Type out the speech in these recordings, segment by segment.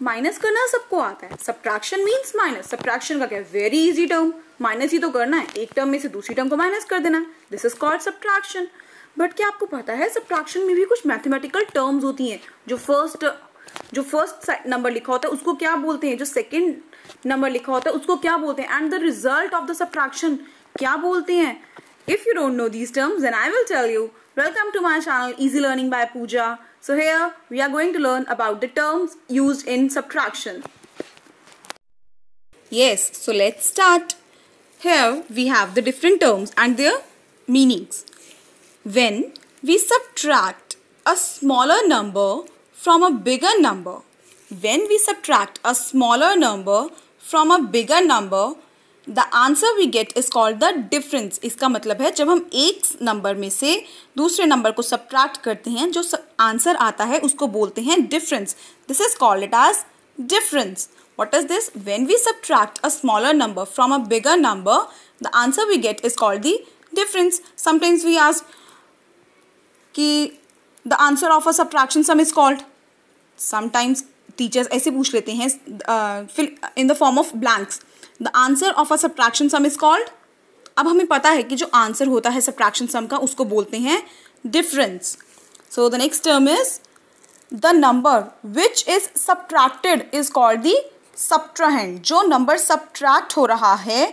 Minus करना सबको आता है। सब्ट्रैक्शन मीन्स माइनस सब्ट्रैक्शन का क्या वेरी इजी टर्म माइनस ही तो करना है। एक टर्म में से दूसरी टर्म को माइनस कर देना है। This is called subtraction but क्या आपको पता है सब्ट्रैक्शन में भी कुछ मैथमेटिकल टर्म्स होती हैं। जो फ़र्स्ट जो फ़र्स्ट नंबर लिखा होता है, उसको क्या बोलते हैं? जो सेकेंड नंबर लिखा होता है, उसको क्या बोलते हैं? And the result of the subtraction क्या बोलते हैं? If you don't know these terms then I will tell you welcome to my channel easy learning by Pooja So here we are going to learn about the terms used in subtraction. Yes, so let's start. Here we have the different terms and their meanings. When we subtract a smaller number from a bigger number. When we subtract a smaller number from a bigger number, the answer we get is called the difference इसका मतलब है जब हम एक number में से दूसरे number को सब्ट्रैक्ट करते हैं, जो आंसर आता है, उसको बोलते हैं difference this is called it as difference what is this when we subtract a smaller number from a bigger number the answer we get is called the difference sometimes we ask कि the answer of a subtraction sum is called sometimes teachers ऐसे पूछ लेते हैं in the form of blanks the answer of a subtraction sum is called अब हमें पता है कि जो आंसर होता है सब्ट्रैक्शन सम का, उसको बोलते हैं difference so the next term is the number which is subtracted is called the subtrahend जो नंबर सब्ट्रैक्ट हो रहा है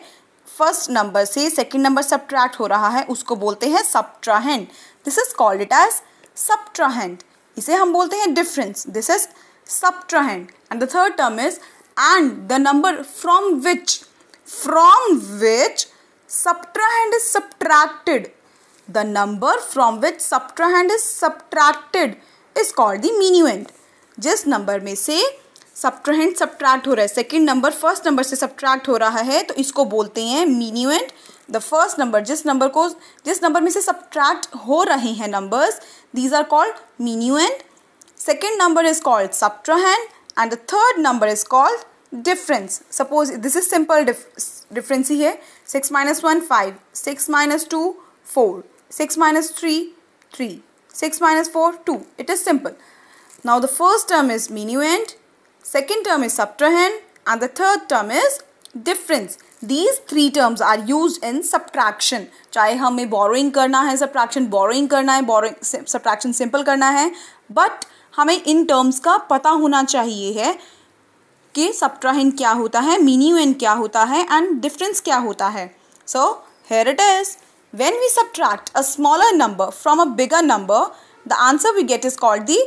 फ़र्स्ट नंबर से सेकेंड नंबर सब्ट्रैक्ट हो रहा है, उसको बोलते हैं subtrahend this is called it as subtrahend इसे हम बोलते हैं difference this is subtrahend. And the third term is and the number from which from which subtrahend is subtracted the number from which subtrahend is subtracted is called the minuend जिस number में से subtrahend subtract हो रहा है second number first number से subtract हो रहा है तो इसको बोलते हैं minuend द फ़र्स्ट नंबर जिस नंबर को जिस नंबर में से सब्ट्रैक्ट हो रहे हैं numbers these are called minuend second number is called subtrahend and the third number is called difference suppose this is simple dif difference ही है 6 minus 1 5 6 minus 2 4 6 minus 3 3 6 minus 4 2 it is simple now the first term is minuend second term is subtrahend and the third term is difference these three terms are used in subtraction चाहे हमें borrowing करना है subtraction borrowing करना है borrowing subtraction simple करना है but हमें in terms का पता होना चाहिए है कि सब्ट्राहिन क्या होता है मीनियन क्या होता है एंड डिफरेंस क्या होता है। So here it is when we subtract a smaller number from a bigger number the answer we get is called the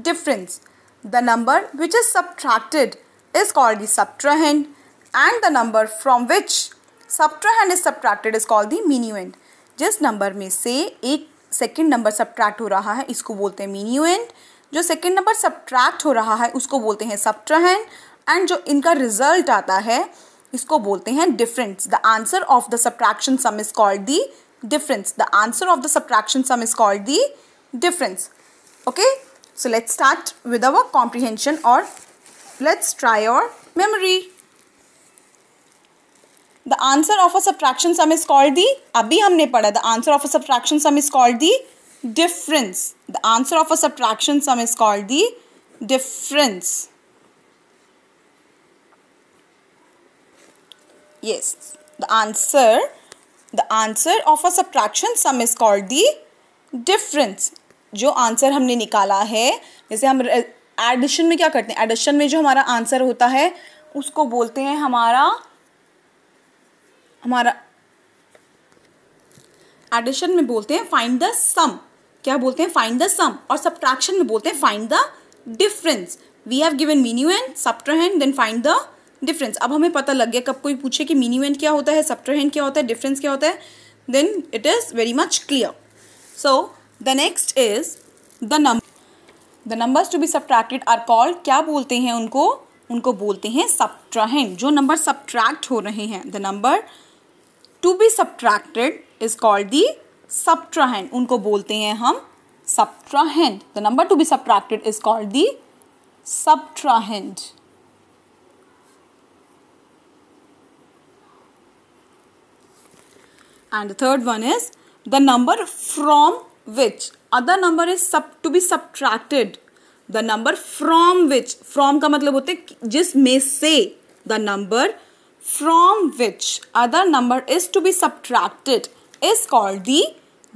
difference the number which is subtracted is called the subtrahend and the number from which subtrahend is subtracted is called the minuend जिस number में से एक second number subtract हो रहा है, इसको बोलते हैं मीन्यूएंड जो सेकेंड नंबर सब्ट्रैक्ट हो रहा है, उसको बोलते हैं सब्ट्राहेंड एंड जो इनका रिज़ल्ट आता है, इसको बोलते हैं difference the answer of the subtraction sum is called the difference the answer of the subtraction sum is called the difference okay so, let's start with our comprehension or let's try your memory. The answer of a subtraction sum is called the अभी हमने पढ़ा the answer of a subtraction sum is called the difference. The answer of a subtraction sum is called the difference. Yes, the answer the answer of a subtraction sum is called the difference. जो answer हमने निकाला है जैसे हम addition में क्या करते हैं एडिशन में जो हमारा आंसर होता है उसको बोलते हैं हमारा हमारा एडिशन में बोलते हैं फाइंड द सम क्या बोलते हैं? फाइंड द सम और सब्ट्रैक्शन में बोलते हैं find the difference we have given minuend and subtrahend then find the difference अब हमें पता लग गया कब कोई पूछे कि मीन्यू एंड क्या होता है सब्ट्रहेंड क्या होता है डिफरेंस क्या होता है then it is very much clear so the next is the number the numbers to be subtracted are called क्या बोलते हैं उनको? उनको बोलते हैं सब्ट्रहेंड जो नंबर सब्ट्रैक्ट हो रहे हैं the number to be subtracted is called the subtrahend उनको बोलते हैं हम subtrahend the number to be subtracted is called the subtrahend and third one is the number from which other number is sub to be subtracted the number from which from का मतलब होता है जिस में से the number from which other number is to be subtracted is called the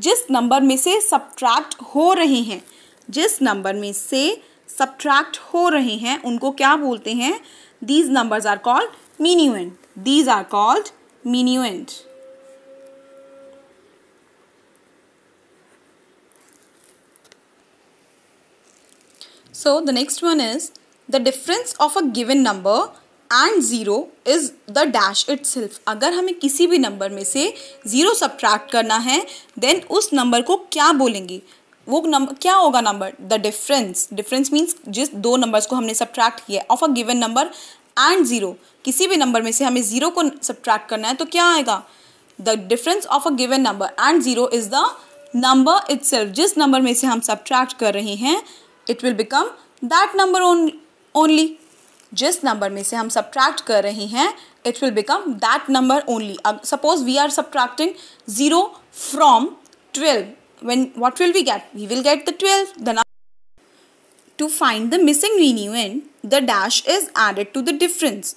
जिस number में से सब्ट्रैक्ट हो रहे हैं, जिस नंबर में से सब्ट्रैक्ट हो रहे हैं, उनको क्या बोलते हैं? These numbers are called minuend these are called minuend So, the next one is, the difference of a given number and zero is the dash itself. अगर हमें किसी भी नंबर में से ज़ीरो सब्ट्रैक्ट करना है देन उस नंबर को क्या बोलेंगे? वो नंबर क्या होगा number the difference difference means जिस दो नंबर्स को हमने सब्ट्रैक्ट किया of a given number and zero किसी भी नंबर में से हमें ज़ीरो को सब्ट्रैक्ट करना है तो क्या आएगा? The difference of a given number and zero is the number it जिस नंबर में से हम सब्ट्रैक्ट कर रहे हैं it will become that number only जिस नंबर में से हम सब्ट्रैक्ट कर रहे हैं it will become that number only suppose we are subtracting zero from twelve when what will we get we will get the twelve the to find the missing meaning रीन्यून the dash is added to the difference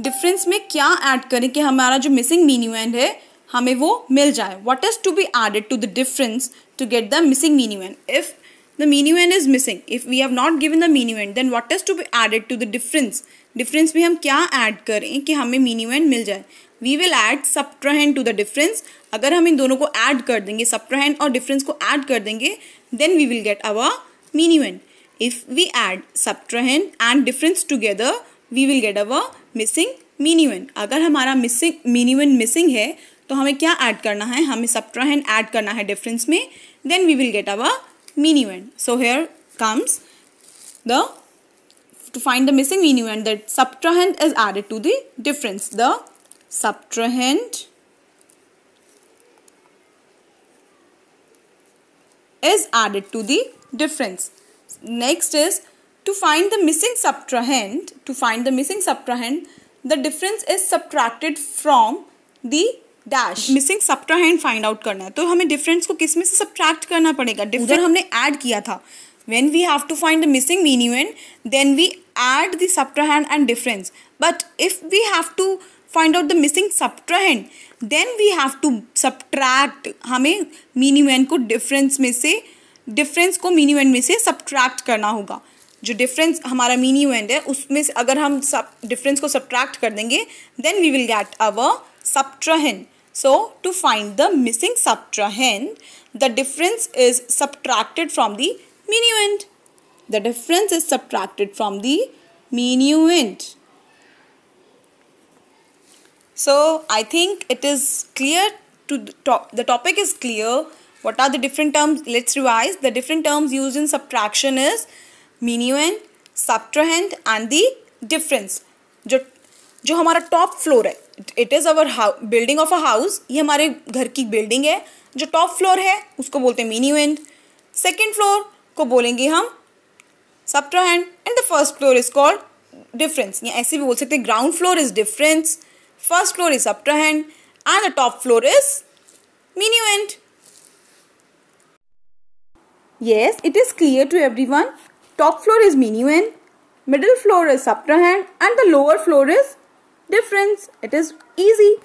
difference में क्या add करें कि हमारा जो missing meaning minuend है, हमें वो मिल जाए? What is to be added to the difference to get the missing meaning N if the minuend is missing if we have not given the minuend then what is to be added to the difference difference में हम क्या add करें कि हमें minuend मिल जाए we will add subtrahend to the difference अगर हम इन दोनों को add कर देंगे subtrahend और difference को add कर देंगे then we will get our minuend if we add subtrahend and difference together we will get our missing minuend अगर हमारा missing minuend missing है तो हमें क्या add करना है हमें subtrahend add करना है difference में then we will get our minuend. So here comes the to find the missing minuend that subtrahend is added to the difference. The subtrahend is added to the difference. Next is to find the missing subtrahend. To find the missing subtrahend, the difference is subtracted from the dash missing subtrahend find out करना है। तो हमें difference को किसमें से subtract करना पड़ेगा? Difference हमने ऐड किया था। When we have to find the missing minuend then we add the subtrahend and difference but if we have to find out the missing subtrahend then we have to subtract हमें minuend को difference में से difference को meaning में से subtract करना होगा। जो डिफरेंस हमारा मीनिंग है उसमें से अगर हम सब डिफरेंस को सब्ट्रैक्ट कर देंगे then we will get our subtrahend So to find the missing subtrahend, the difference is subtracted from the minuend. The difference is subtracted from the minuend. So I think it is clear to the, top, the topic is clear. What are the different terms? Let's revise. The different terms used in subtraction is minuend, subtrahend and the difference. जो हमारा top floor है. It is our building of a house ये हमारे घर की building है. जो top floor है उसको बोलते हैं मीनी वेंट सेकेंड फ्लोर को बोलेंगे हम hand and the first floor is called difference या ऐसे भी बोल सकते हैं ground floor is difference first floor is hand and the top floor is minuend Yes, it is clear to everyone. Top floor is minuend, middle floor is subtrahend and the lower floor is difference. It is easy.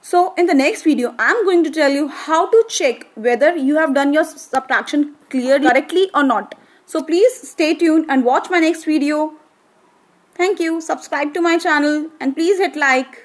So in the next video, I am going to tell you how to check whether you have done your subtraction clearly correctly or not. So please stay tuned and watch my next video. Thank you. Subscribe to my channel and please hit like.